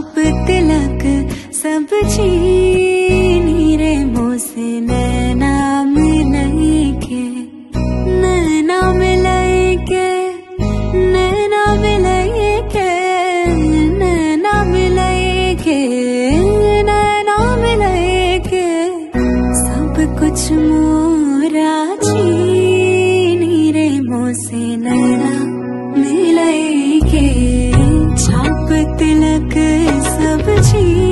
आप तिलक सब चीनी रे मोसे नैना मिलई के, नैना मिलई के, नैना मिलई के, नैना मिलई के, नैना मिलई के, सब कुछ मोरा जी रे मोसे नैना मिलई के, छाप तिलक 自己。